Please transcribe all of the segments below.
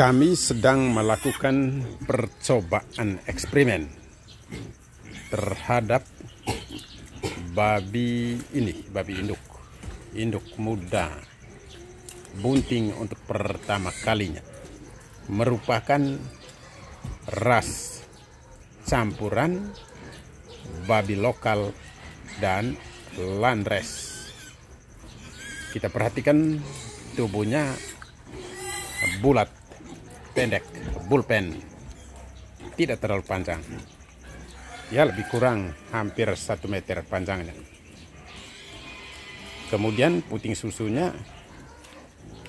Kami sedang melakukan percobaan eksperimen terhadap babi ini, babi induk, induk muda, bunting untuk pertama kalinya, merupakan ras campuran babi lokal dan landrace. Kita perhatikan tubuhnya bulat pendek, bullpen, tidak terlalu panjang. Ya lebih kurang hampir satu meter panjangnya. Kemudian puting susunya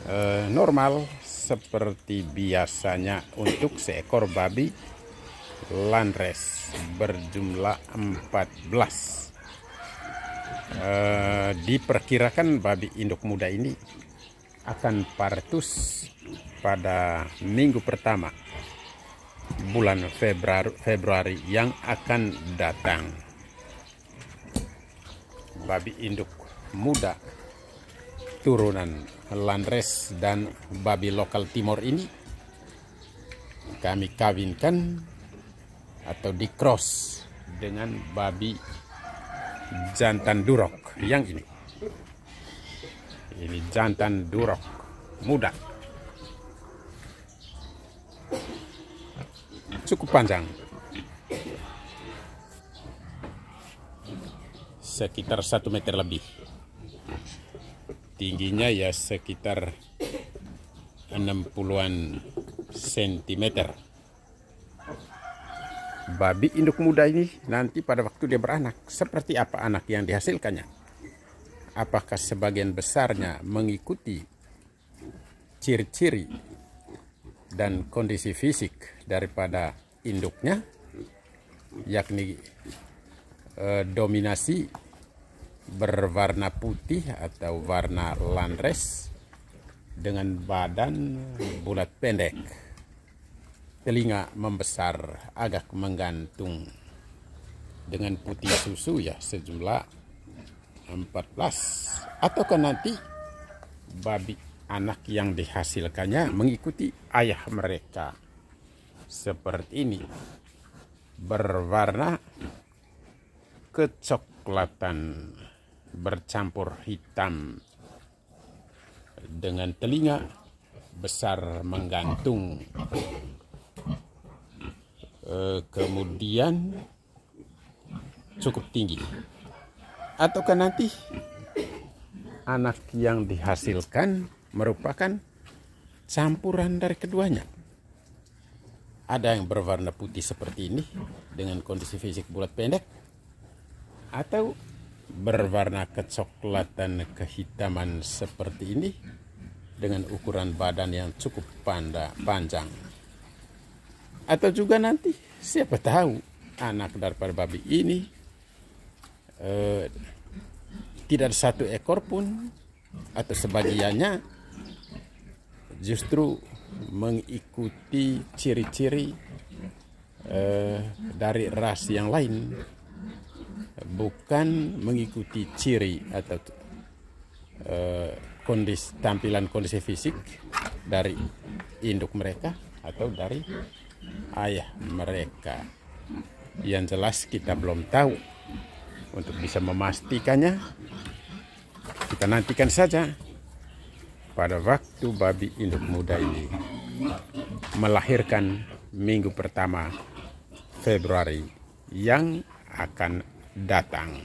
eh, normal seperti biasanya untuk seekor babi landrace berjumlah 14. Eh, diperkirakan babi induk muda ini akan partus pada minggu pertama bulan Februari, Februari yang akan datang. Babi induk muda turunan Landres dan babi lokal timur ini kami kawinkan atau di cross dengan babi jantan durok yang ini. Ini jantan durok muda. Cukup panjang. Sekitar satu meter lebih. Tingginya ya sekitar 60-an sentimeter. Babi induk muda ini nanti pada waktu dia beranak, seperti apa anak yang dihasilkannya? Apakah sebagian besarnya mengikuti ciri-ciri dan kondisi fisik daripada induknya yakni e, dominasi berwarna putih atau warna lanres dengan badan bulat pendek. Telinga membesar agak menggantung dengan putih susu ya sejumlah 14 ataukah nanti babi anak yang dihasilkannya mengikuti ayah mereka. Seperti ini. Berwarna kecoklatan bercampur hitam. Dengan telinga besar menggantung. E, kemudian cukup tinggi. Ataukah nanti anak yang dihasilkan merupakan campuran dari keduanya. Ada yang berwarna putih seperti ini dengan kondisi fisik bulat pendek atau berwarna kecoklatan kehitaman seperti ini dengan ukuran badan yang cukup panda, panjang. Atau juga nanti siapa tahu anak daripada babi ini eh, tidak satu ekor pun atau sebagiannya justru mengikuti ciri-ciri eh, dari ras yang lain bukan mengikuti ciri atau eh, kondisi tampilan kondisi fisik dari induk mereka atau dari ayah mereka. Yang jelas kita belum tahu. Untuk bisa memastikannya kita nantikan saja pada waktu babi induk muda ini melahirkan minggu pertama Februari yang akan datang.